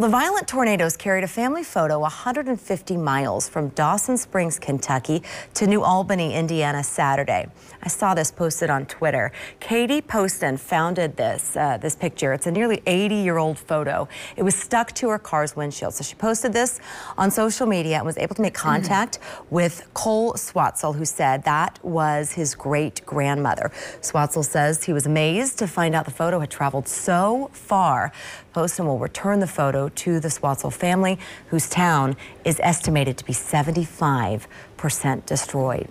Well, the violent tornadoes carried a family photo 150 miles from Dawson Springs, Kentucky to New Albany, Indiana Saturday. I saw this posted on Twitter. Katie Poston founded this, uh, this picture. It's a nearly 80 year old photo. It was stuck to her car's windshield. So she posted this on social media and was able to make mm-hmm. contact mm -hmm. with Cole Swatzel, who said that was his great grandmother. Swatzel says he was amazed to find out the photo had traveled so far. Poston will return the photo to the Swatzel family, whose town is estimated to be 75% destroyed.